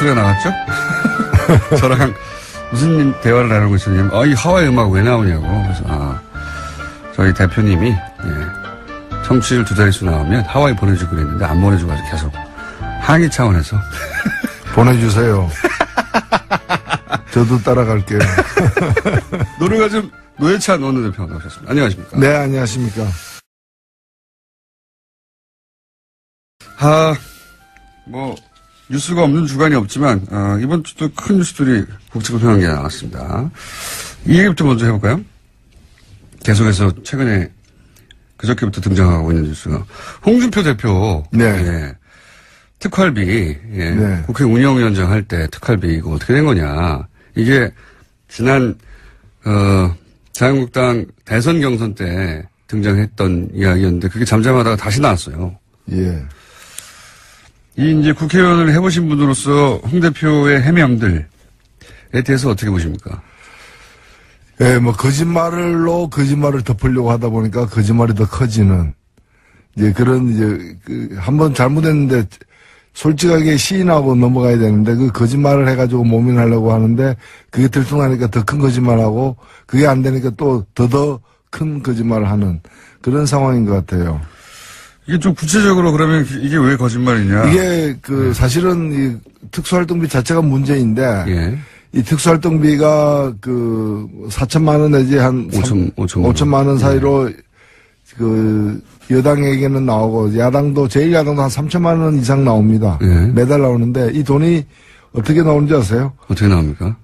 목소리가 나갔죠? 저랑 무슨 대화를 나누고 있었냐면, 아, 이 하와이 음악 왜 나오냐고. 그래서, 아, 저희 대표님이, 예, 청취율 두 자릿수 나오면 하와이 보내주고 그랬는데 안 보내주고 아직 계속 항의 차원에서. 보내주세요. 저도 따라갈게요. 노래가 좀 노예찬 원내대표 나오셨습니다. 안녕하십니까. 네, 안녕하십니까. 아, 뭐, 뉴스가 없는 주간이 없지만, 어, 이번 주도 큰 뉴스들이 국제급형한 게 나왔습니다. 이 얘기부터 먼저 해볼까요? 계속해서 최근에 그저께부터 등장하고 있는 뉴스가 홍준표 대표 네. 예, 특활비 예, 네. 국회 운영위원장 할 때 특활비 이거 어떻게 된 거냐 이게 지난 어, 자유한국당 대선 경선 때 등장했던 이야기였는데 그게 잠잠하다가 다시 나왔어요. 예. 이 이제 국회의원을 해보신 분으로서 홍 대표의 해명들에 대해서 어떻게 보십니까? 예, 뭐, 거짓말로 거짓말을 덮으려고 하다 보니까 거짓말이 더 커지는, 이제 그런, 이제, 그, 한번 잘못했는데, 솔직하게 시인하고 넘어가야 되는데, 그 거짓말을 해가지고 모민하려고 하는데, 그게 들통나니까 더 큰 거짓말하고, 그게 안 되니까 또 더더 큰 거짓말을 하는 그런 상황인 것 같아요. 이게 좀 구체적으로 그러면 이게 왜 거짓말이냐? 이게 그 사실은 이 특수활동비 자체가 문제인데, 예. 이 특수활동비가 그 4천만 원 내지 한 5천, 5천 5천만 원 사이로 그 여당에게는 나오고 야당도 제일 야당도 한 3천만 원 이상 나옵니다. 예. 매달 나오는데 이 돈이 어떻게 나오는지 아세요? 어떻게 나옵니까?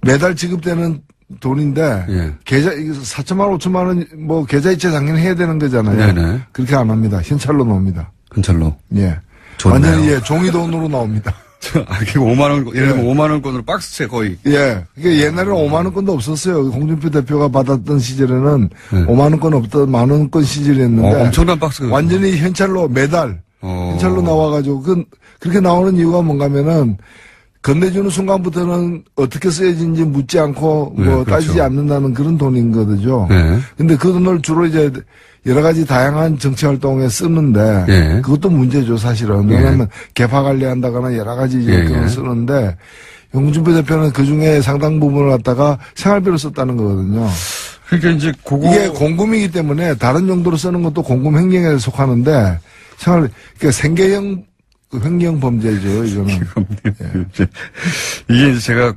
매달 지급되는 돈인데 예. 계좌 4천만 원, 5천만 원 뭐 계좌이체 당연히 해야 되는 거잖아요. 네네. 그렇게 안 합니다. 현찰로 나옵니다. 근찰로. 예. 좋네요. 완전히 예, 종이 돈으로 나옵니다. 아, 그게 5만 원, 예를 들면 5만 원권으로 박스채 거의. 예. 그게 옛날에는 5만 원권도 없었어요. 홍준표 대표가 받았던 시절에는 네. 5만 원권 없던 만 원권 시절이었는데 어, 엄청난 박스가. 완전히 현찰로 매달 어. 현찰로 나와가지고 그 그렇게 나오는 이유가 뭔가면은 건네주는 순간부터는 어떻게 쓰여진지 묻지 않고 네, 뭐 그렇죠. 따지지 않는다는 그런 돈인 거죠. 네. 근데 그 돈을 주로 이제 여러 가지 다양한 정치 활동에 쓰는데 예. 그것도 문제죠 사실은 예. 왜냐하면 개파 관리한다거나 여러 가지 이제 예, 그걸 예. 쓰는데 홍준표 대표는 그 중에 상당 부분을 갖다가 생활비로 썼다는 거거든요. 그러니까 이제 그거. 이게 공금이기 때문에 다른 용도로 쓰는 것도 공금 횡령에 속하는데 생활 그러니까 생계형 그 횡령 범죄죠 이거는. 이제 이게 이제 제가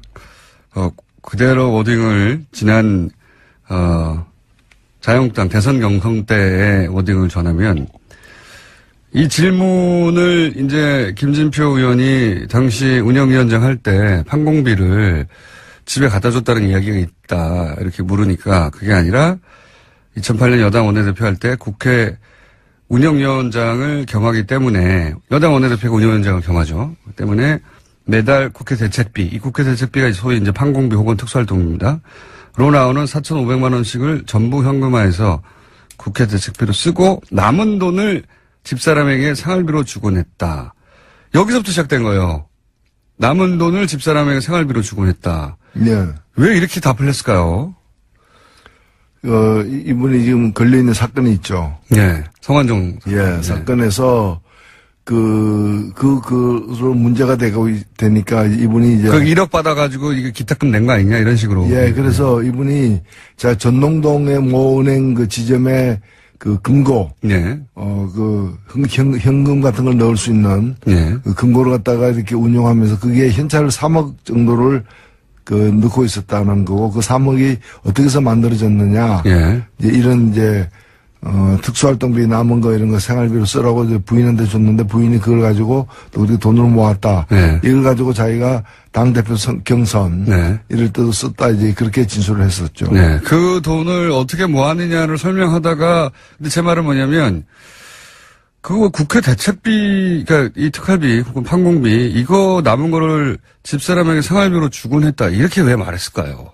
어, 그대로 워딩을 지난 어, 자유한국당 대선 경선 때의 워딩을 전하면 이 질문을 이제 김진표 의원이 당시 운영위원장 할 때 판공비를 집에 갖다 줬다는 이야기가 있다 이렇게 물으니까 그게 아니라 2008년 여당 원내대표 할 때 국회 운영위원장을 겸하기 때문에 여당 원내대표가 운영위원장을 겸하죠. 때문에 매달 국회 대책비, 이 국회 대책비가 소위 이제 판공비 혹은 특수활동입니다. 로 나오는 4,500만 원씩을 전부 현금화해서 국회 대책비로 쓰고 남은 돈을 집사람에게 생활비로 주곤 했다. 여기서부터 시작된 거예요. 남은 돈을 집사람에게 생활비로 주곤 했다. 예. 왜 이렇게 답을 했을까요? 어 이- 이분이 지금 걸려 있는 사건이 있죠. 예. 성환종. 예, 네. 사건에서 그, 그, 그로 문제가 되고, 있- 되니까 이분이 이제. 그 1억 받아가지고 이게 기탁금 낸 거 아니냐 이런 식으로. 예, 그래서 이분이 자, 전농동의 모 은행 그 지점에 그 금고, 예. 어, 그 현, 현, 현금 같은 걸 넣을 수 있는 예. 그 금고를 갖다가 이렇게 운용하면서 그게 현찰을 3억 정도를 그 넣고 있었다는 거고 그 3억이 어떻게 해서 만들어졌느냐. 예. 이제 이런 이제 어 특수활동비 남은 거 이런 거 생활비로 쓰라고 이제 부인한테 줬는데 부인이 그걸 가지고 또 우리 돈으로 모았다. 네. 이걸 가지고 자기가 당 대표 선- 경선 네. 이럴 때도 썼다 이제 그렇게 진술을 했었죠. 네. 그 돈을 어떻게 모았느냐를 설명하다가, 근데 제 말은 뭐냐면, 그거 국회 대책비, 그러니까 이 특활비 혹은 판공비, 이거 남은 거를 집사람에게 생활비로 주곤 했다. 이렇게 왜 말했을까요?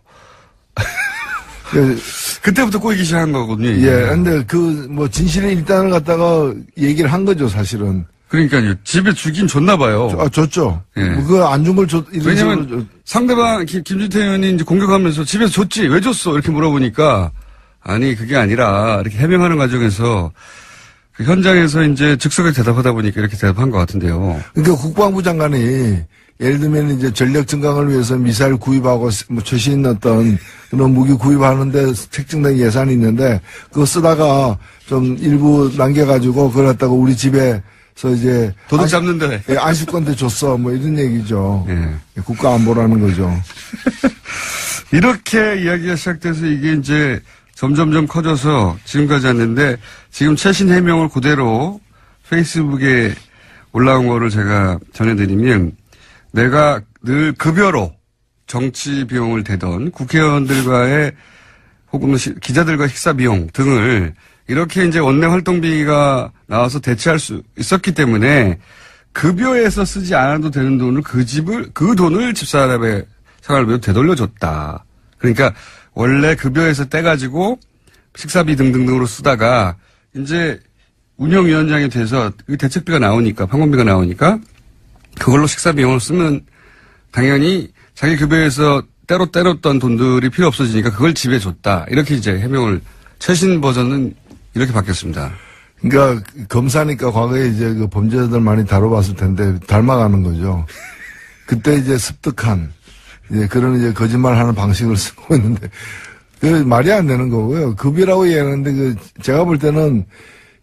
그, 그때부터 꼬이기 시작한 거거든요. 이게. 예, 근데 그 뭐 진실의 일단을 갖다가 얘기를 한 거죠 사실은. 그러니까요. 집에 주긴 줬나 봐요. 아 줬죠. 예. 뭐 그거 안 준 걸 줬. 이런 왜냐면 식으로 줬- 상대방 김, 김준태 의원이 이제 공격하면서 집에서 줬지 왜 줬어 이렇게 물어보니까 아니 그게 아니라 이렇게 해명하는 과정에서 그 현장에서 이제 즉석에 대답하다 보니까 이렇게 대답한 것 같은데요. 그러니까 국방부 장관이 예를 들면 이제 전력 증강을 위해서 미사일 구입하고 뭐 최신 어떤 그런 무기 구입하는데 책정된 예산이 있는데 그거 쓰다가 좀 일부 남겨가지고 그걸 갖다가 우리 집에서 이제 도둑 잡는데. 예, 안식권대 줬어 뭐 이런 얘기죠. 예. 국가 안보라는 거죠. 이렇게 이야기가 시작돼서 이게 이제 점점점 커져서 지금까지 왔는데 지금 최신 해명을 그대로 페이스북에 올라온 거를 제가 전해드리면 내가 늘 급여로 정치 비용을 대던 국회의원들과의 혹은 시- 기자들과 식사 비용 등을 이렇게 이제 원내 활동비가 나와서 대체할 수 있었기 때문에 급여에서 쓰지 않아도 되는 돈을 그 집을 그 돈을 집사람의 생활비로 되돌려줬다. 그러니까 원래 급여에서 떼가지고 식사비 등등등으로 쓰다가 이제 운영위원장이 돼서 그 대책비가 나오니까 판공비가 나오니까 그걸로 식사 비용을 쓰면 당연히 자기 급여에서 때로 때렸던 돈들이 필요 없어지니까 그걸 집에 줬다. 이렇게 이제 해명을 최신 버전은 이렇게 바뀌었습니다. 그러니까 검사니까 과거에 이제 그 범죄자들 많이 다뤄봤을 텐데 닮아가는 거죠. 그때 이제 습득한 이제 그런 이제 거짓말하는 방식을 쓰고 있는데 그 말이 안 되는 거고요. 급이라고 얘기하는데 그 제가 볼 때는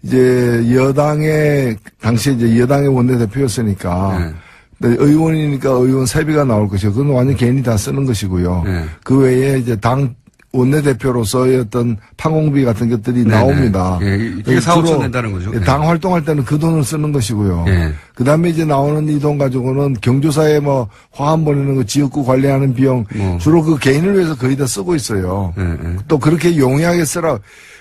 이제 여당의 당시에 이제 여당의 원내대표였으니까 네. 근데 의원이니까 의원 세비가 나올 것이고 그건 완전 개인이 다 쓰는 것이고요. 네. 그 외에 이제 당 원내대표로서의 어떤 판공비 같은 것들이 네네. 나옵니다. 예, 이게 주로 4, 5천 낸다는 거죠. 예, 네. 당 활동할 때는 그 돈을 쓰는 것이고요. 예. 그 다음에 이제 나오는 이 돈 가지고는 경조사에 뭐 화환 보내는 거 지역구 관리하는 비용 뭐. 주로 그 개인을 위해서 거의 다 쓰고 있어요. 예, 예. 또 그렇게 용이하게 쓰라.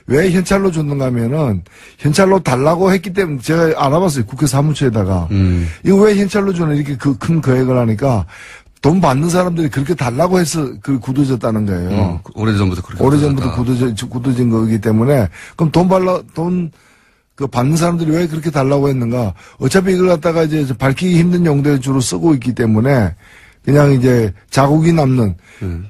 왜 현찰로 줬는가 하면은 현찰로 달라고 했기 때문에 제가 알아봤어요. 국회 사무처에다가. 음. 이거 왜 현찰로 주는 이렇게 그 큰 거액을 하니까 돈 받는 사람들이 그렇게 달라고 해서 그 굳어졌다는 거예요. 음, 오래전부터 그렇게. 오래전부터. 굳어져, 굳어진 거기 때문에 그럼 돈 발라, 돈, 그 받는 사람들이 왜 그렇게 달라고 했는가. 어차피 이걸 갖다가 이제 밝히기 힘든 용도에 주로 쓰고 있기 때문에 그냥 이제 자국이 남는 음.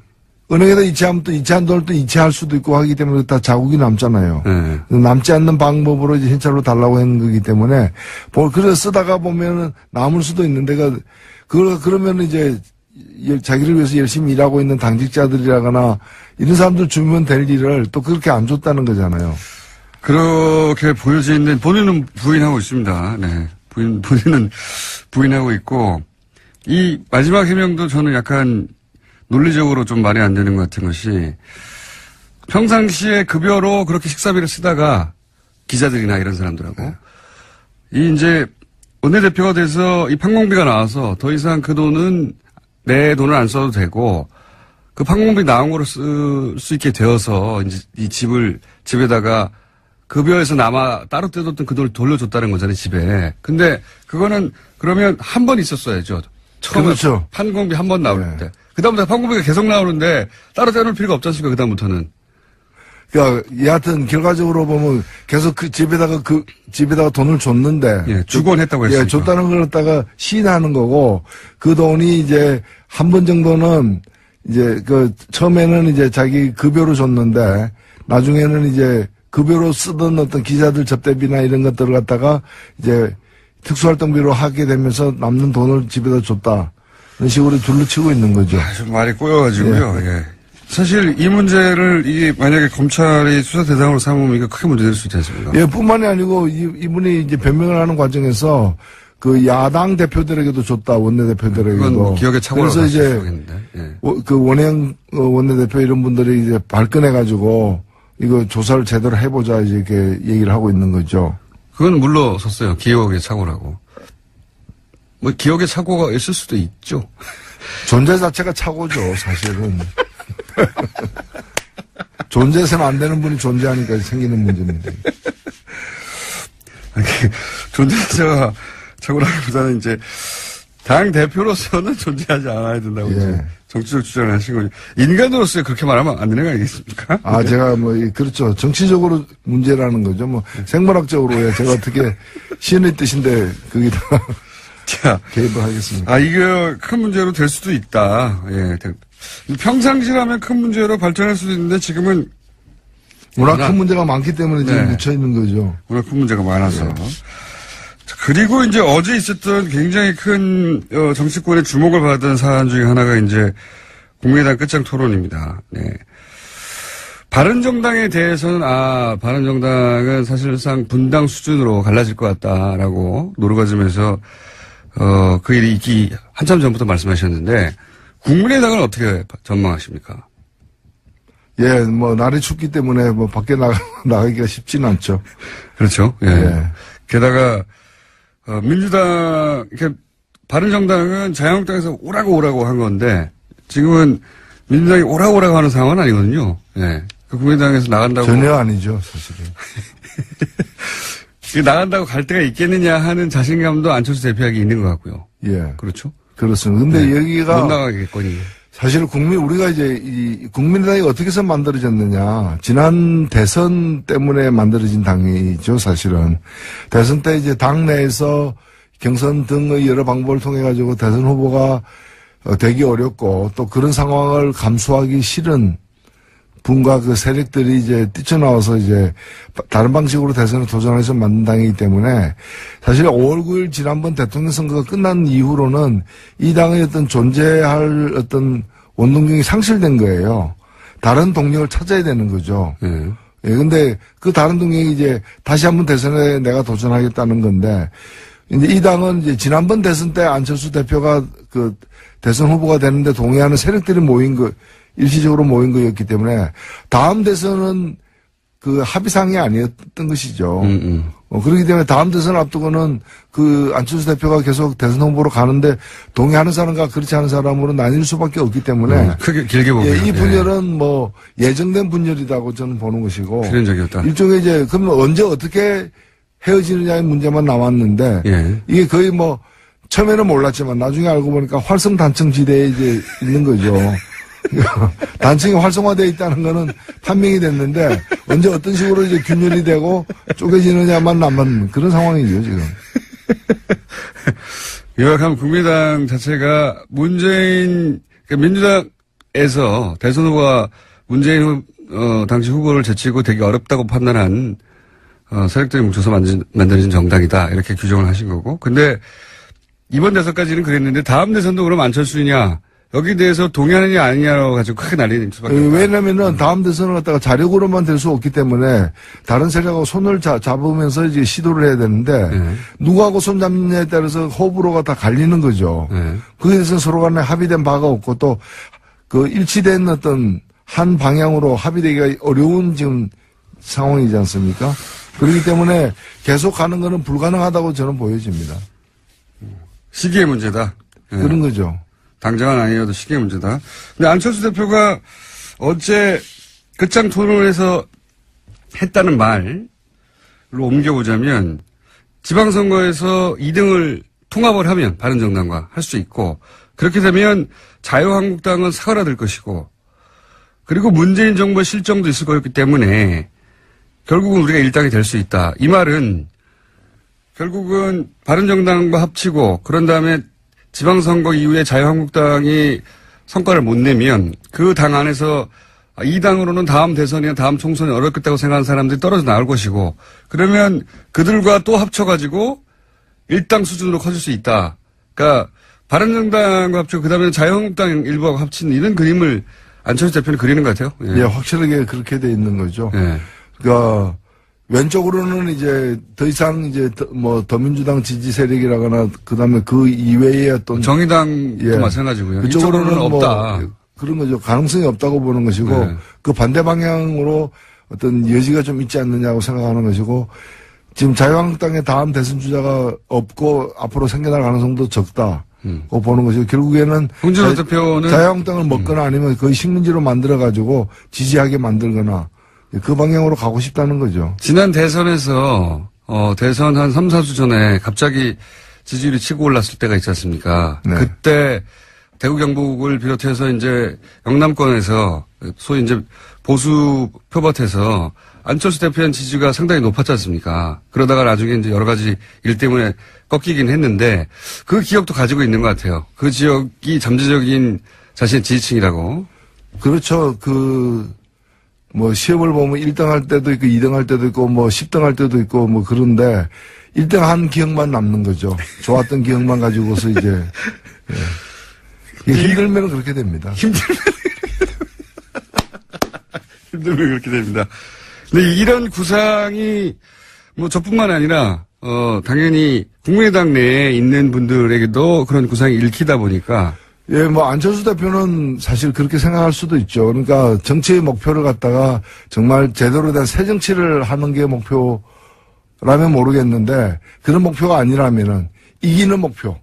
은행에다 이체하면 또 이체한 돈을 또 이체할 수도 있고 하기 때문에 다 자국이 남잖아요. 예. 남지 않는 방법으로 이제 현찰로 달라고 하는 거기 때문에 뭐 그래서 쓰다가 보면은 남을 수도 있는데 그 그러면 이제 열- 자기를 위해서 열심히 일하고 있는 당직자들이라거나 이런 사람들 주면 될 일을 또 그렇게 안 줬다는 거잖아요. 그렇게 보여지는데 본인은 부인하고 있습니다. 네. 부인, 본인은 부인하고 있고, 이 마지막 해명도 저는 약간 논리적으로 좀 말이 안 되는 것 같은 것이, 평상시에 급여로 그렇게 식사비를 쓰다가 기자들이나 이런 사람들하고, 이 이제 원내대표가 돼서 이 판공비가 나와서 더 이상 그 돈은 내 돈을 안 써도 되고, 그 판공비 나온 거로 쓸 수 있게 되어서 이제 이 집을 집에다가 급여에서 남아 따로 떼뒀던 그 돈을 돌려줬다는 거잖아요 집에. 근데 그거는 그러면 한 번 있었어야죠. 처음에 그렇죠. 판공비 한 번 나올 네. 때. 그다음부터 판공비가 계속 나오는데 따로 떼놓을 필요가 없지 않습니까 그다음부터는. 그러니까 여하튼 결과적으로 보면 계속 그 집에다가 그 집에다가 돈을 줬는데 예, 주곤 했다고 했으니까. 예, 줬다는 걸 갖다가 시인하는 거고 그 돈이 이제 한 번 정도는 이제 그 처음에는 이제 자기 급여로 줬는데 나중에는 이제 급여로 쓰던 어떤 기자들 접대비나 이런 것들을 갖다가 이제 특수활동비로 하게 되면서 남는 돈을 집에다 줬다. 이런 식으로 둘러치고 있는 거죠. 아, 좀 말이 꼬여가지고요. 예. 사실 이 문제를 이게 만약에 검찰이 수사 대상으로 삼으면 이거 크게 문제될 수 있지 않습니까? 예, 뿐만이 아니고 이, 이분이 이제 변명을 하는 과정에서 그 야당 대표들에게도 줬다 원내 대표들에게도. 뭐 기억에 착오라고 그래서 이제. 예. 워- 그 원행 어, 원내 대표 이런 분들이 이제 발끈해 가지고 이거 조사를 제대로 해보자 이제 이렇게 얘기를 하고 있는 거죠. 그건 물러섰어요. 기억의 착오라고. 뭐 기억의 착오가 있을 수도 있죠. 존재 자체가 착오죠, 사실은. 존재해서는 안 되는 분이 존재하니까 생기는 문제입니다. 아니, 존재자가 착오라기보다는 이제 당 대표로서는 존재하지 않아야 된다고 예. 이제 정치적 주장을 하신 거죠. 인간으로서 그렇게 말하면 안 되는 거 아니겠습니까? 아, 제가 뭐, 이- 그렇죠. 정치적으로 문제라는 거죠. 뭐, 생물학적으로 예, 제가 어떻게 시인의 뜻인데, 거기다 자, 개입을 하겠습니까? 아, 이게 큰 문제로 될 수도 있다. 예. 될- 평상시라면 큰 문제로 발전할 수도 있는데 지금은 워낙 큰 문제가 많기 때문에 지금 네. 묻혀 있는 거죠. 워낙 큰 문제가 많아서. 그리고 이제 어제 있었던 굉장히 큰 어, 정치권의 주목을 받은 사안 중에 하나가 이제 국민의당 끝장 토론입니다. 네. 바른정당에 대해서는 아 바른정당은 사실상 분당 수준으로 갈라질 것 같다라고 노르가즘에서 어, 그 일이 있기 한참 전부터 말씀하셨는데 국민의당은 어떻게 전망하십니까? 예, 뭐 날이 춥기 때문에 뭐 밖에 나가 나가기가 쉽지는 않죠. 그렇죠. 예. 예. 게다가 어, 민주당 이렇게 바른정당은 자유한국당에서 오라고 오라고 한 건데 지금은 민주당이 오라고 오라고 하는 상황은 아니거든요. 예. 그 국민당에서 나간다고 전혀 아니죠, 사실은. 나간다고 갈 데가 있겠느냐 하는 자신감도 안철수 대표에게 있는 것 같고요. 예. 그렇죠. 그렇습니다. 근데 네. 여기가 못 나가겠거니. 사실 국민 우리가 이제 이 국민의당이 어떻게 해서 만들어졌느냐 지난 대선 때문에 만들어진 당이죠 사실은 대선 때 이제 당 내에서 경선 등의 여러 방법을 통해 가지고 대선 후보가 어, 되기 어렵고 또 그런 상황을 감수하기 싫은 분과 그 세력들이 이제 뛰쳐나와서 이제 다른 방식으로 대선에 도전해서 만든 당이기 때문에 사실 5월 9일 지난번 대통령 선거가 끝난 이후로는 이 당의 어떤 존재할 어떤 원동력이 상실된 거예요. 다른 동력을 찾아야 되는 거죠. 네. 예, 근데 그 다른 동력이 이제 다시 한번 대선에 내가 도전하겠다는 건데 이제 이 당은 이제 지난번 대선 때 안철수 대표가 그 대선 후보가 되는데 동의하는 세력들이 모인 거 일시적으로 모인 거였기 때문에 다음 대선은 그 합의상이 아니었던 것이죠. 음, 음. 어, 그렇기 때문에 다음 대선 앞두고는 그 안철수 대표가 계속 대선 홍보로 가는데 동의하는 사람과 그렇지 않은 사람으로 나뉠 수밖에 없기 때문에 음, 크게 길게 보면 예, 이 분열은 예. 뭐 예정된 분열이라고 저는 보는 것이고 그런 적이 없다. 일종의 이제 그러면 언제 어떻게 헤어지느냐의 문제만 남았는데 예. 이게 거의 뭐 처음에는 몰랐지만 나중에 알고 보니까 활성 단층 지대에 이제 있는 거죠. 단층이 활성화되어 있다는 거는 판명이 됐는데 언제 어떤 식으로 이제 균열이 되고 쪼개지느냐만 남은 그런 상황이죠 지금. 요약하면 국민당 자체가 문재인 그러니까 민주당에서 대선 후보가 문재인 어, 당시 후보를 제치고 되게 어렵다고 판단한 어, 세력들이 뭉쳐서 만든, 만들어진 정당이다. 이렇게 규정을 하신 거고. 근데 이번 대선까지는 그랬는데 다음 대선도 그럼 안철수냐 여기 대해서 동의하느냐 아니냐로 가지고 크게 난리는 수밖에 없다. 왜냐면은 다음 대선을 갖다가 자력으로만 될 수 없기 때문에 다른 세력하고 손을 자, 잡으면서 이제 시도를 해야 되는데 네. 누구하고 손 잡느냐에 따라서 호불호가 다 갈리는 거죠. 네. 대해서 서로 간에 합의된 바가 없고 또 그 일치된 어떤 한 방향으로 합의되기가 어려운 지금 상황이지 않습니까? 그렇기 때문에 계속 가는 것은 불가능하다고 저는 보여집니다. 시기의 문제다. 네. 그런 거죠. 당장은 아니어도 시기의 문제다. 근데 안철수 대표가 어제 끝장 토론에서 했다는 말로 옮겨보자면 지방선거에서 2등을 통합을 하면 바른정당과 할 수 있고 그렇게 되면 자유한국당은 사그라들 것이고 그리고 문재인 정부의 실정도 있을 거였기 때문에 결국은 우리가 일당이 될 수 있다. 이 말은 결국은 바른정당과 합치고 그런 다음에 지방선거 이후에 자유한국당이 성과를 못 내면 그 당 안에서 이 당으로는 다음 대선이나 다음 총선이 어렵겠다고 생각하는 사람들이 떨어져 나올 것이고 그러면 그들과 또 합쳐가지고 일당 수준으로 커질 수 있다. 그러니까 바른정당과 합치고 그다음에 자유한국당 일부하고 합치는 이런 그림을 안철수 대표는 그리는 것 같아요. 예, 예 확실하게 그렇게 돼 있는 거죠. 예. 그러니까 왼쪽으로는 이제 더 이상 이제 뭐 더민주당 지지 세력이라거나 그다음에 그 이외의 어떤 정의당도 예. 마찬가지고요. 그쪽으로는 뭐 없다. 그런 거죠. 가능성이 없다고 보는 것이고 네. 그 반대 방향으로 어떤 여지가 좀 있지 않느냐고 생각하는 것이고 지금 자유한국당의 다음 대선 주자가 없고 앞으로 생겨날 가능성도 적다. 음. 고 보는 것이고 결국에는 홍준호 대표는 자유한국당을 먹거나 음. 아니면 거의 식문지로 만들어 가지고 지지하게 만들거나 그 방향으로 가고 싶다는 거죠. 지난 대선에서 어, 대선 한 3, 4주 전에 갑자기 지지율이 치고 올랐을 때가 있지 않습니까? 네. 그때 대구 경북을 비롯해서 이제 영남권에서 소위 이제 보수 표밭에서 안철수 대표의 지지가 상당히 높았지 않습니까? 그러다가 나중에 이제 여러 가지 일 때문에 꺾이긴 했는데 그 기억도 가지고 있는 것 같아요. 그 지역이 잠재적인 자신의 지지층이라고. 그렇죠. 그 뭐 시험을 보면 1등 할 때도 있고 2등 할 때도 있고 뭐 10등 할 때도 있고 뭐 그런데 1등 한 기억만 남는 거죠. 좋았던 기억만 가지고서 이제 예. 힘들면 그렇게 됩니다. 힘들면 힘들면 그렇게 됩니다. 근데 이런 구상이 뭐 저뿐만 아니라 어 당연히 국민의당 내에 있는 분들에게도 그런 구상이 읽히다 보니까 예, 뭐 안철수 대표는 사실 그렇게 생각할 수도 있죠. 그러니까 정치의 목표를 갖다가 정말 제대로 된 새 정치를 하는 게 목표라면 모르겠는데 그런 목표가 아니라면은 이기는 목표.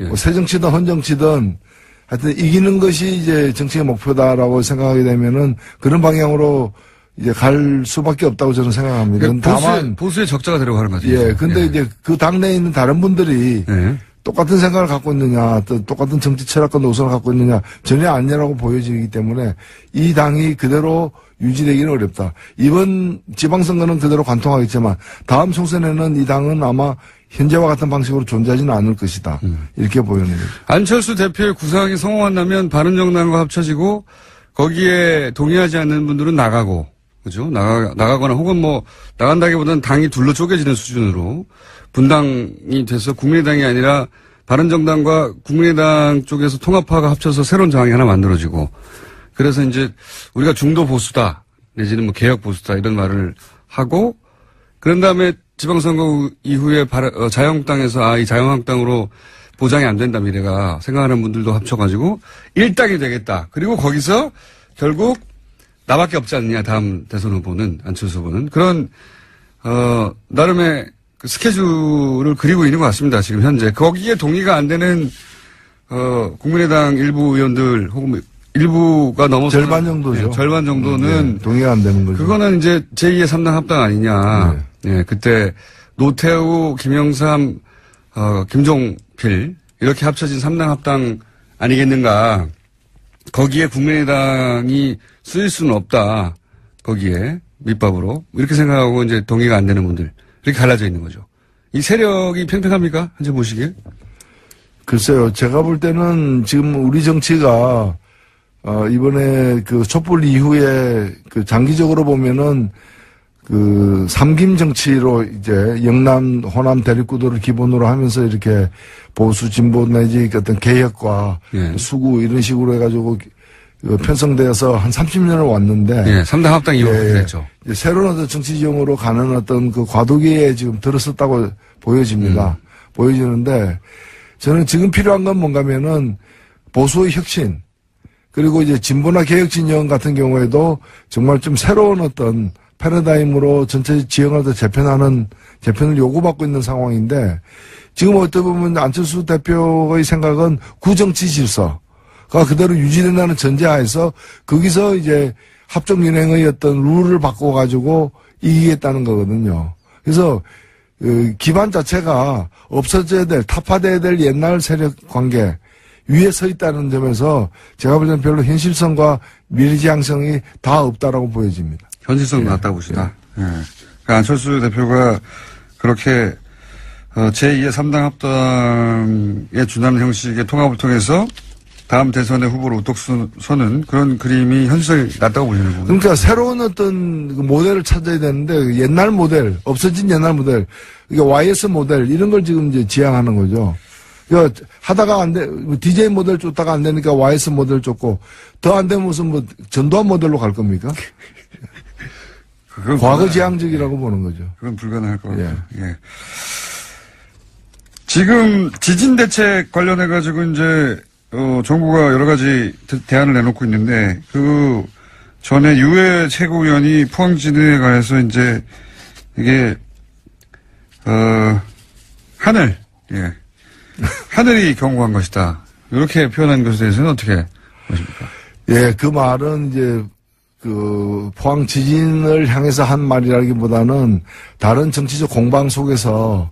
예. 뭐 새 정치든 헌 정치든 하여튼 이기는 것이 이제 정치의 목표다라고 생각하게 되면은 그런 방향으로 이제 갈 수밖에 없다고 저는 생각합니다. 그러니까 보수의, 다만 보수의 적자가 되려고 하는 거죠. 예, 근데 이제 그 당내에 있는 다른 분들이 예. 똑같은 생각을 갖고 있느냐, 또 똑같은 정치 철학과 노선을 갖고 있느냐, 전혀 아니라고 보여지기 때문에 이 당이 그대로 유지되기는 어렵다. 이번 지방선거는 그대로 관통하겠지만 다음 총선에는 이 당은 아마 현재와 같은 방식으로 존재하지는 않을 것이다. 이렇게 보이는 거죠. 안철수 대표의 구상이 성공한다면 바른정당과 합쳐지고 거기에 동의하지 않는 분들은 나가고 그죠? 나가 나가거나 혹은 뭐 나간다기보다는 당이 둘로 쪼개지는 수준으로 분당이 돼서 국민의당이 아니라 바른정당과 국민의당 쪽에서 통합화가 합쳐서 새로운 정당이 하나 만들어지고 그래서 이제 우리가 중도 보수다 내지는 뭐 개혁 보수다 이런 말을 하고 그런 다음에 지방선거 이후에 어, 자유한국당에서 아 이 자유한국당으로 보장이 안 된다 미래가 생각하는 분들도 합쳐가지고 일당이 되겠다. 그리고 거기서 결국 나밖에 없지 않느냐 다음 대선 후보는 안철수 후보는 그런 어 나름의 그 스케줄을 그리고 있는 것 같습니다. 지금 현재 거기에 동의가 안 되는 어 국민의당 일부 의원들 혹은 일부가 넘어서 절반 정도죠. 절반 정도는 예, 동의가 안 되는 거죠. 그거는 이제 제2의 3당 합당 아니냐. 네. 예, 그때 노태우, 김영삼, 어, 김종필 이렇게 합쳐진 3당 합당 아니겠는가. 거기에 국민의당이 쓰일 수는 없다. 거기에 밑밥으로 이렇게 생각하고 이제 동의가 안 되는 분들 이렇게 갈라져 있는 거죠. 이 세력이 팽팽합니까? 현재 보시기에? 글쎄요, 제가 볼 때는 지금 우리 정치가 어, 이번에 그 촛불 이후에 그 장기적으로 보면은 그 삼김 정치로 이제 영남 호남 대립구도를 기본으로 하면서 이렇게 보수 진보 내지 어떤 개혁과 예. 수구 이런 식으로 해가지고 그 편성되어서 한 30년을 왔는데 예, 3당 합당 이후로 예, 예. 됐죠. 이제 새로운 어떤 정치 지형으로 가는 어떤 그 과도기에 지금 들었었다고 보여집니다. 음. 보여지는데 저는 지금 필요한 건 뭔가면은 보수의 혁신 그리고 이제 진보나 개혁 진영 같은 경우에도 정말 좀 새로운 어떤 패러다임으로 전체 지형을 더 재편하는 재편을 요구받고 있는 상황인데 지금 어떻게 보면 안철수 대표의 생각은 구정치 질서가 그대로 유지된다는 전제하에서 거기서 이제 합종 연행의 어떤 룰을 바꿔가지고 이기겠다는 거거든요. 그래서 그 기반 자체가 없어져야 될 타파돼야 될 옛날 세력 관계 위에 서 있다는 점에서 제가 볼 때는 별로 현실성과 미래지향성이 다 없다라고 보여집니다. 현실성 낮다고 보시다. 예. 그러니까 안철수 대표가 그렇게 어, 제2의 3당 합당에 준하는 형식의 통합을 통해서 다음 대선의 후보로 우뚝 서- 서는 그런 그림이 현실성이 낮다고 보시는 거군요. 그러니까 새로운 어떤 그 모델을 찾아야 되는데 그 옛날 모델, 없어진 옛날 모델, 이게 YS 모델 이런 걸 지금 이제 지향하는 거죠. 그러니까 하다가 안 돼, DJ 모델 쫓다가 안 되니까 YS 모델 쫓고 더 안 되면 무슨 뭐 전두환 모델로 갈 겁니까? 그건 과거 불가- 지향적이라고 보는 거죠. 그건 불가능할 것 같아요. 예. 예. 지금 지진 대책 관련해 가지고 이제 어, 정부가 여러 가지 대- 대안을 내놓고 있는데 그 전에 유해 최고위원이 포항 지진에 관해서 이제 이게 어 하늘 예 하늘이 경고한 것이다 이렇게 표현한 것에 대해서는 어떻게 보십니까? 예, 그 말은 이제 그 포항 지진을 향해서 한 말이라기보다는 다른 정치적 공방 속에서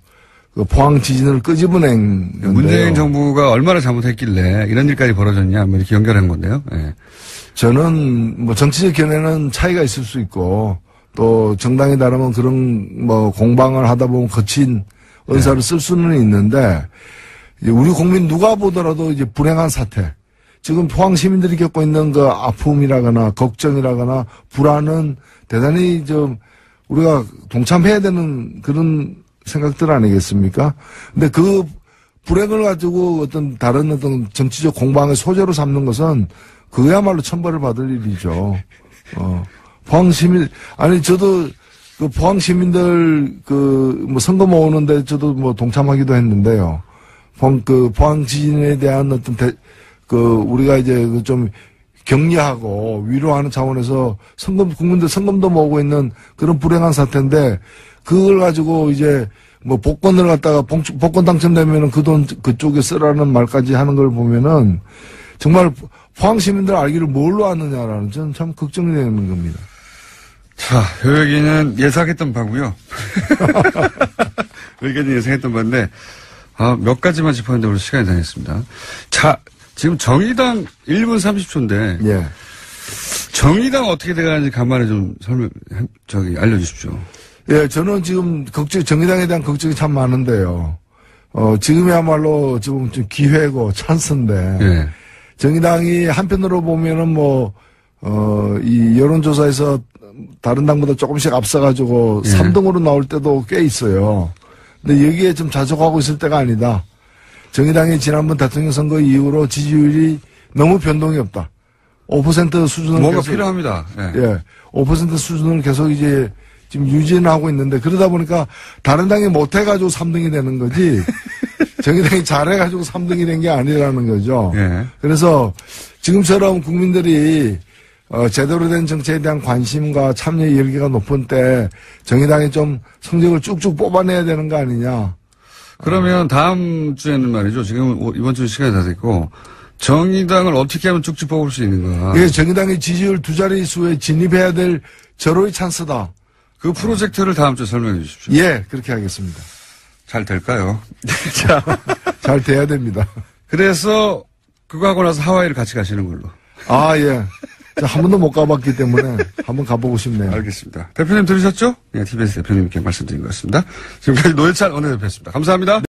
그 포항 지진을 끄집어낸 건데요. 문재인 정부가 얼마나 잘못했길래 이런 일까지 벌어졌냐 뭐 이렇게 연결한 건데요. 예. 저는 뭐 정치적 견해는 차이가 있을 수 있고 또 정당에 따르면 그런 뭐 공방을 하다 보면 거친 언사를 쓸 수는 있는데 이제 우리 국민 누가 보더라도 이제 불행한 사태 지금 포항 시민들이 겪고 있는 그 아픔이라거나 걱정이라거나 불안은 대단히 좀 우리가 동참해야 되는 그런 생각들 아니겠습니까? 근데 그 불행을 가지고 어떤 다른 어떤 정치적 공방의 소재로 삼는 것은 그야말로 천벌을 받을 일이죠. 어. 포항 시민, 아니, 저도 그 포항 시민들 그 뭐 선거 모으는데 저도 뭐 동참하기도 했는데요. 포항 그 포항 지진에 대한 어떤 대, 그 우리가 이제 그좀 격려하고 위로하는 차원에서 성금 국민들 성금도 모으고 있는 그런 불행한 사태인데 그걸 가지고 이제 뭐 복권을 갖다가 봉- 복권 당첨되면은 그 돈 그쪽에 쓰라는 말까지 하는 걸 보면은 정말 포항 시민들 알기를 뭘로 아느냐라는 저는 참 걱정이 되는 겁니다. 자, 요 얘기는 예상했던 바고요. 의견이 예상했던 바인데, 아, 몇 가지만 짚었는데 오늘 시간이 다 됐습니다. 자, 지금 정의당 1분 30초인데, 예. 정의당 어떻게 돼가는지 간만에 좀 설명, 저기, 알려주십시오. 예, 저는 지금 걱정, 정의당에 대한 걱정이 참 많은데요. 어, 지금이야말로 지금 좀 기회고 찬스인데. 예. 정의당이 한편으로 보면은 뭐, 어, 이 여론조사에서 다른 당보다 조금씩 앞서가지고 예. 3등으로 나올 때도 꽤 있어요. 근데 여기에 좀 자족하고 있을 때가 아니다. 정의당이 지난번 대통령 선거 이후로 지지율이 너무 변동이 없다. 5% 수준을 뭔가 계속- 필요합니다. 예. 예, 5% 수준을 계속 이제 지금 유지는 하고 있는데 그러다 보니까 다른 당이 못해가지고 3등이 되는 거지 정의당이 잘해가지고 3등이 된 게 아니라는 거죠. 예. 그래서 지금처럼 국민들이 어, 제대로 된 정책에 대한 관심과 참여 열기가 높은 때 정의당이 좀 성적을 쭉쭉 뽑아내야 되는 거 아니냐. 그러면 다음 주에는 말이죠. 지금 오- 이번 주 시간이 다 됐고, 정의당을 어떻게 하면 쭉쭉 뽑을 수 있는가. 이게 정의당의 지지율 두 자릿수에 진입해야 될 절호의 찬스다. 그 프로젝트를 다음 주에 설명해 주십시오. 예, 그렇게 하겠습니다. 잘 될까요? 자, 잘 돼야 됩니다. 그래서 그거 하고 나서 하와이를 같이 가시는 걸로. 아, 예. 저한 번도 못 가봤기 때문에 한번 가보고 싶네요. 알겠습니다. 대표님 들으셨죠? 네, TBS 대표님께 말씀드린 것 같습니다. 지금까지 노회찬 원내대표였습니다. 감사합니다.